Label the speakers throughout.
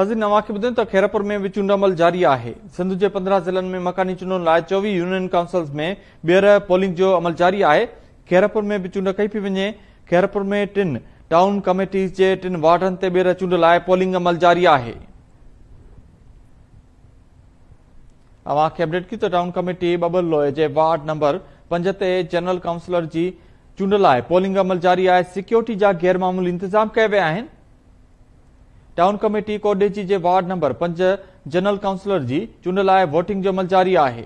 Speaker 1: हाज़िर अवांखे ॿुधायो त खैरपुर में बि चूंड अमल जारी आहे सिंध जे पंद्रहं ज़िलनि में मकानी चूंडुनि लाइ चोवीह यूनियन काउंसलिस्स में ॿीहर पोलिंग जो अमल जारी आहे खैरपुर में बि चूंड कई पई वञे खैरपुर में टिन टाउन कमेटीज़ जे टिन वार्डनि ते ॿीहर चूंड लाइ पोलिंग अमल जारी आहे जनरल काउंसलर जी चूंड लाइ पोलिंग अमल जारी आहे सिक्योरिटी जा गैरमामूली इंतिज़ाम कया विया आहिनि टाउन कमेटी कोडे जी जे वार्ड नंबर पंज जनरल काउंसलर जी चूंड लाइ वोटिंग जो अमल जारी आहे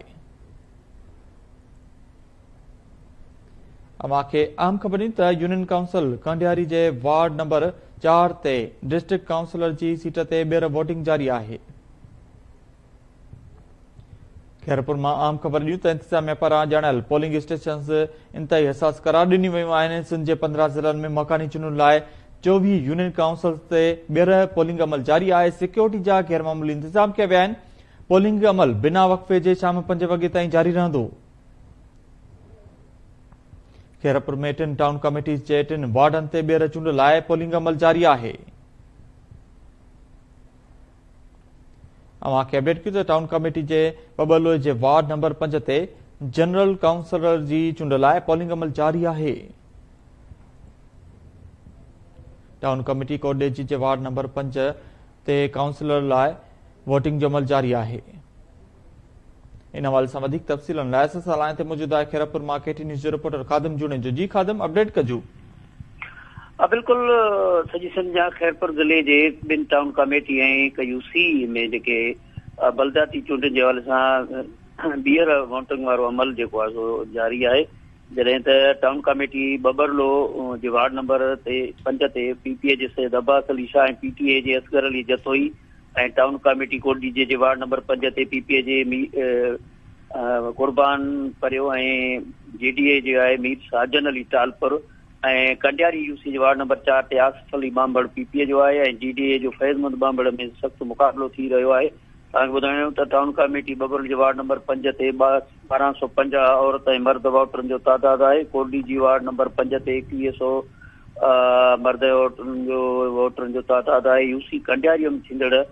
Speaker 1: अवांखे अहम ख़बर त यूनियन काउंसिल कांडियारी जे वार्ड नंबर चार ते डिस्ट्रिक्ट काउंसलर जी सीट ते ॿीहर वोटिंग जारी आहे खैरपुर मां आम ख़बर ॾियूं त इंतिज़ामिया पारां ॼाणियल पोलिंग स्टेशन्स इंतिही हसास करार ॾिनी वियूं आहिनि सिंध जे पंद्रहं ज़िलनि में मकानी चूंडुनि लाइ चोवीह यूनियन काउंसिल ते ॿीहर पोलिंग अमल जारी आहे सिक्योरिटी जा गैर मामूली इंतज़ाम कया विया आहिनि पोलिंग अमल बिना वकफ़े जे शाम पंज वॻे ताईं जारी रहंदो खैरपुर में टिनि टाउन कमेटी जे टिनि वार्डनि ते ॿीहर चूंड लाइ पोलिंग अमल जारी आहे खे अपडेट कयूं त टाउन कमेटी जे बबलोए जे वार्ड नंबर पंज ते जनरल काउंसलर जी चूंड लाइ पोलिंग अमल जारी आहे टाउन कमेटी कॉलेज जे वार्ड नंबर पंज ते काउंसलर लाइ वोटिंग जो अमल जारी आहे इन हवाले सां वधीक तफ़सीलनि लाइ सलाह ते मौजूदु आहे खैरपुर मां केटी न्यूज़ जो रिपोर्टर खादम जूने जो जी खादम अपडेट कजो
Speaker 2: बिल्कुलु सॼी संजा खैरपुर ज़िले जे ॿिनि टाउन कमेटी ऐं हिकु सी में जेके बलदाती चूंडनि जे हवाले सां ॿीहर वोटिंग वारो अमल जेको जारी जॾहिं त टाउन कमेटी बबरलो जे वार्ड नंबर ते पंज ते पीपीए जे सैद अब्बास अली शाह ऐं पीटीए जे असगर अली जतोई ऐं टाउन कमेटी कोडी जे जे वार्ड नंबर पंज ते पीपी जे कुर्बान करियो ऐं जी डी ए जो आहे मीर साजन अली टालपुर ऐं कंड्यारी यूसी जे वार्ड नंबर चारि ते आसिफ़ अली बामड़ पीपीए जो आहे ऐं जी डी ए जो फैज़मंद बांबड़ में सख़्तु मुक़ाबिलो थी रहियो आहे तव्हांखे ॿुधाइणो त टाउन कमेटी बबर जे वार्ड नंबर पंज ते ॿ ॿारहं सौ पंजाह औरत ऐं मर्द वोटरनि जो तइदादु आहे कोडी जी वार्ड नंबर पंज ते एकवीह सौ मर्द वोटरनि जो वोटरनि जो तइदादु आहे यू सी कंडियारीअ में थींदड़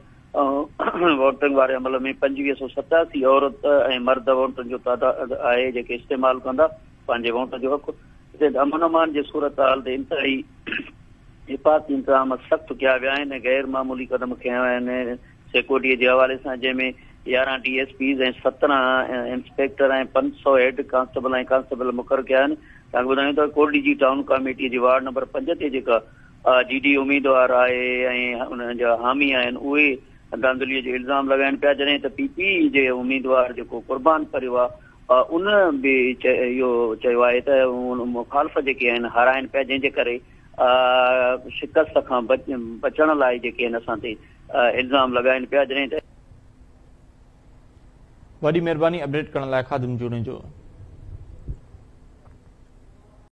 Speaker 2: वोटिंग वारे अमल में पंजवीह सौ सतासी औरत ऐं मर्द वोटरनि जो तइदादु आहे जेके इस्तेमालु कंदा पंहिंजे वोट जो हक़ु हिते अमन अमान जे सूरत हाल ते इंतिहाई ई हिफ़ाती इंतज़ाम सख़्तु कया विया आहिनि गैर मामूली क़दम खया आहिनि सिक्योरिटी जे हवाले सां जंहिंमें यारहं डी एस पीज़ ऐं सत्रहं इंस्पेक्टर ऐं पंज सौ हेड कांस्टेबल ऐं कांस्टेबल मुक़ररु कया आहिनि तव्हांखे ॿुधायूं त कोडी जी टाउन कमेटीअ जी वार्ड नंबर पंज ते जेका जी डी उमेदवार आहे ऐं हुननि जा हामी आहिनि उहे धांधलीअ जो इल्ज़ाम लॻाइनि पिया जॾहिं त पी पी जे उमेदवार जेको क़ुर्बान परियो आहे उन बि इहो चयो आहे त मुखालफ़ जेके आहिनि हाराइनि पिया जंहिंजे करे शिकस्त खां बच बचण लाइ जेके आहिनि असां ते इल्ज़ाम लॻाइनि पिया जॾहिं त
Speaker 1: वॾी महिरबानी अपडेट करण लाइ जूड़नि जो